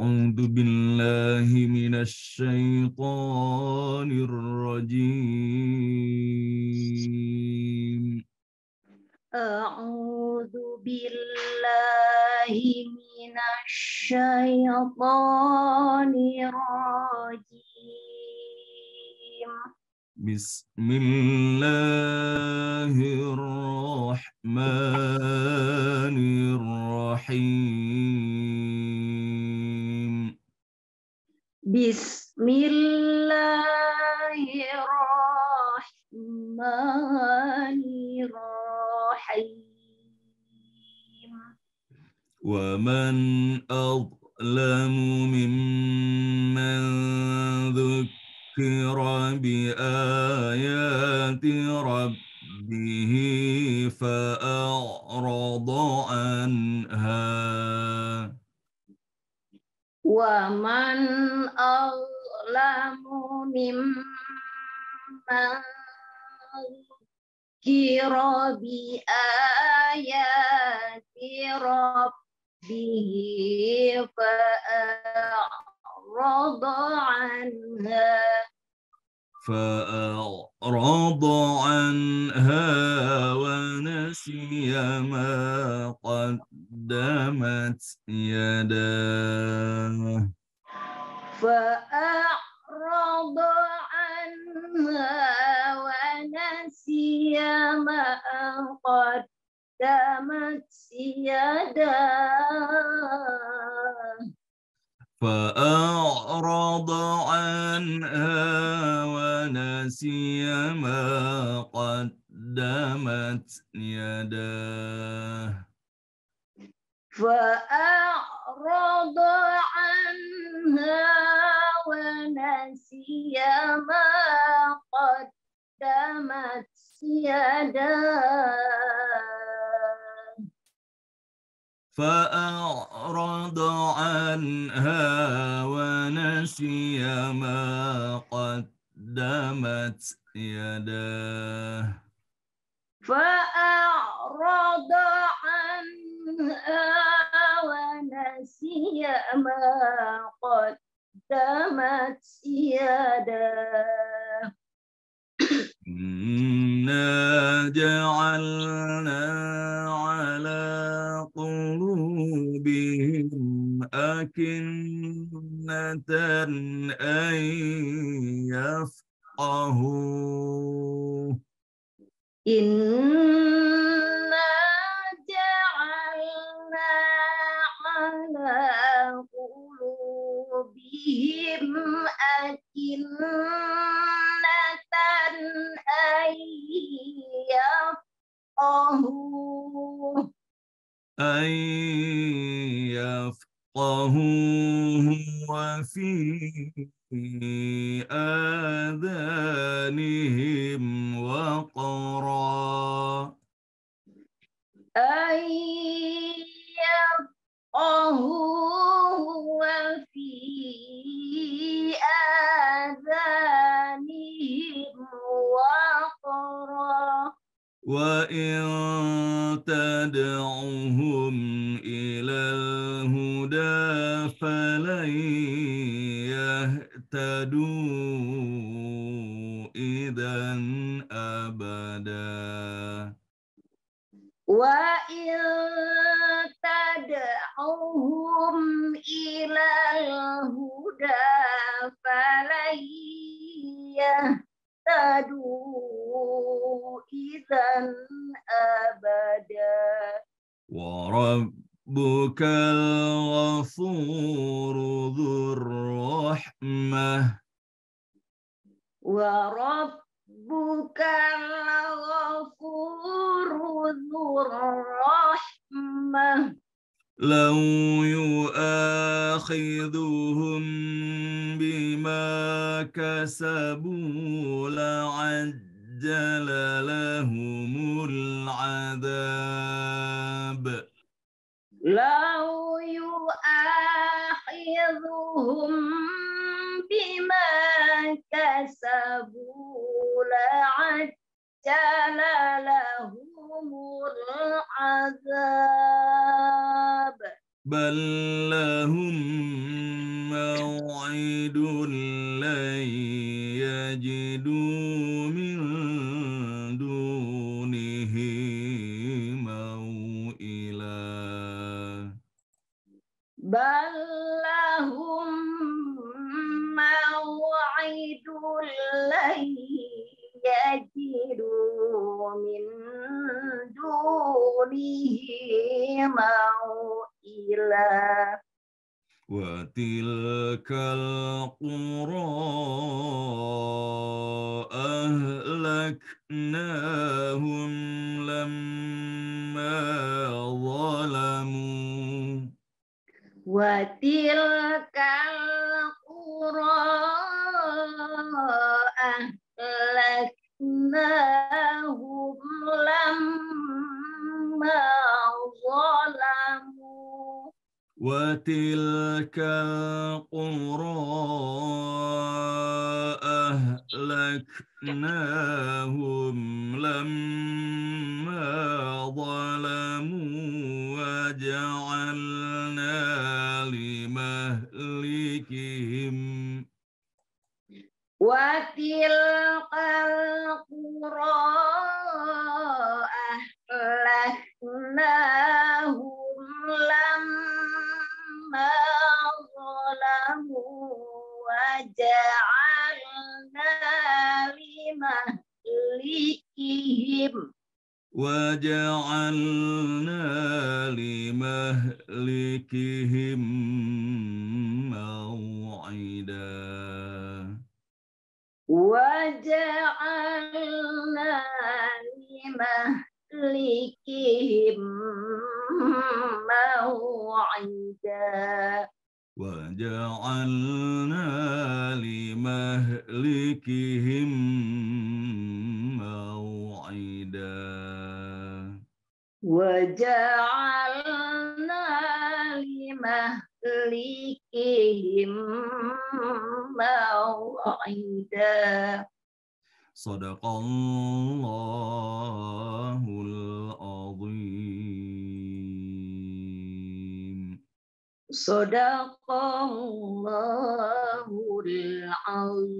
أعوذ بالله من الشيطان الرجيم. أعوذ بالله من الشيطان الرجيم. بسم الله الرحمن الرحيم. بسم الله الرحمن الرحيم. ومن أظلم ممن ذكر بآيات ربه فأعرض عنها. ومن أظلم ممن ذكر بآيات ربه فأعرض عنها فأعرض عنها ونسي ما قدمت يداه. فأعرض عنها ونسي ما قدمت يداه فأعرض عنها ونسي ما قدمت يداه فأعرض عنها ونسي ما قدمت يداه فأعرض عنها ونسي ما قدمت يداه فأعرض عنها ونسي ما قدمت يداه إنا جعلنا على قلوبهم أكنة أن يفقهوا. أكنة أن يفقهوا أن يفقهوه وفي آذانهم وإن تدعهم إلى الهدى فلن يهتدوا إذا أبدا. وإن تدعوهم إلى الهدى فلن يهتدوا. إذا أبدا. وربك الغفور ذو الرحمة. وربك الغفور ذو الرحمة. لو يؤاخذهم بما كسبوا لعجل لهم العذاب. لو يؤاخذهم بما كسبوا لعجل لهم العذاب. بل لهم لن يجدوا لن يجدوا من دونه موئلا. وتلك القرى أهلكناهم لما ظلموا. وتلك أهلكناهم لما ظلموا. وتلك القرى أهلكناهم لما ظلموا وجعلنا لمهلكهم وتلك القرى أهلكناهم لما ظلموا وجعلنا لمهلكهم وجعلنا لمهلكهم وجعلنا لمهلكهم موعدا. وجعلنا لمهلكهم موعدا. وجعلنا لمهلكهم موعدا صدق الله العظيم صدق الله العظيم